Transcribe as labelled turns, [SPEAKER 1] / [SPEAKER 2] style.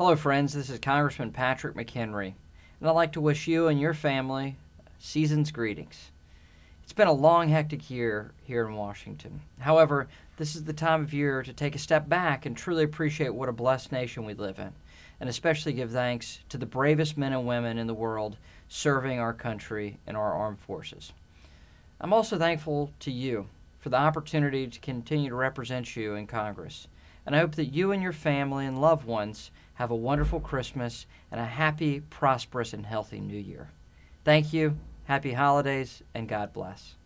[SPEAKER 1] Hello, friends. This is Congressman Patrick McHenry, and I'd like to wish you and your family season's greetings. It's been a long, hectic year here in Washington. However, this is the time of year to take a step back and truly appreciate what a blessed nation we live in, and especially give thanks to the bravest men and women in the world serving our country in our armed forces. I'm also thankful to you for the opportunity to continue to represent you in Congress, and I hope that you and your family and loved ones have a wonderful Christmas and a happy, prosperous, and healthy new year. Thank you, happy holidays, and God bless.